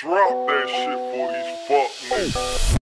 Drop that shit for these fuck niggas.